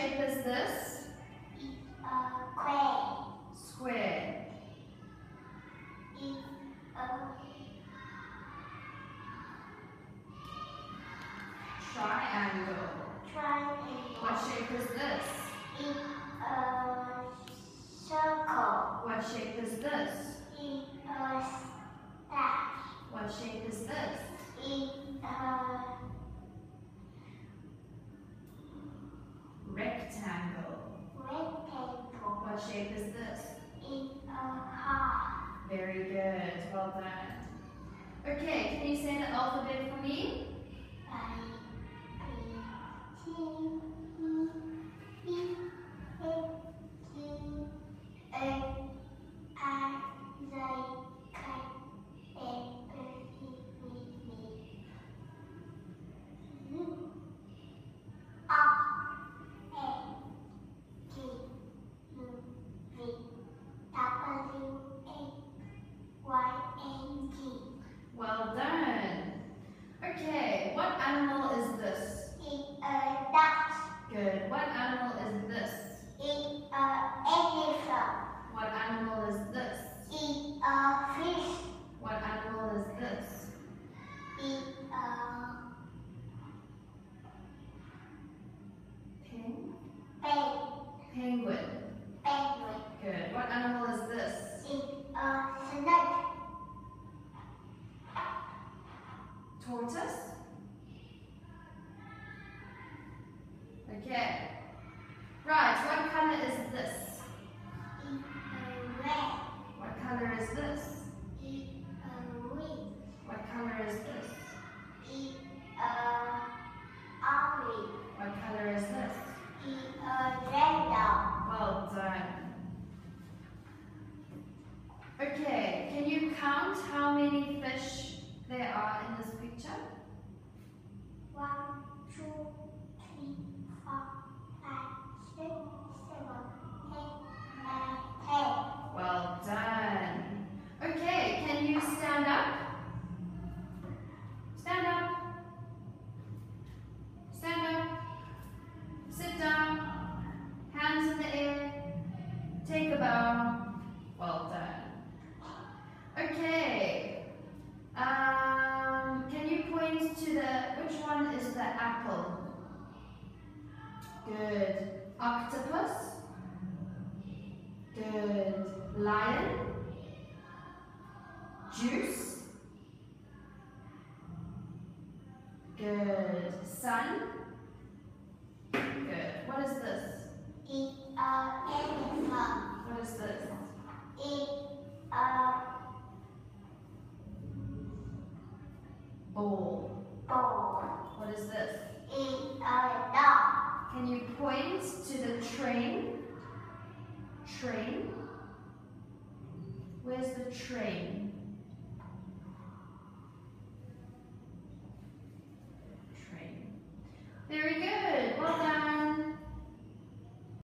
shape is this? A quail. Square. Triangle. triangle. What shape is this? It's a circle. What shape is this? It's a star. What shape is this? It's a Well done. Okay, can you say the alphabet for me? Well done. Okay, what animal is this? It's a duck. Good. What animal is this? It's a elephant. What animal is this? It's a fish. What animal is this? It's a Peng? Penguin. Penguin. Good. What animal is this? It's a snake. Tortoise? Okay. Right, what color is this? A. What color is this? What color is this? A orange. What color is this? A yellow. Well done. Okay, can you count how many fish there are in this picture? Bow. Well done. Okay. Um, can you point to the, which one is the apple? Good. Octopus? Good. Lion? Juice? Good. Sun? Good. What is this? It's a elephant. What is this? It's a Bowl. ball. What is this? It's a dog. Can you point to the train? Train? Where's the train? Train. Very good.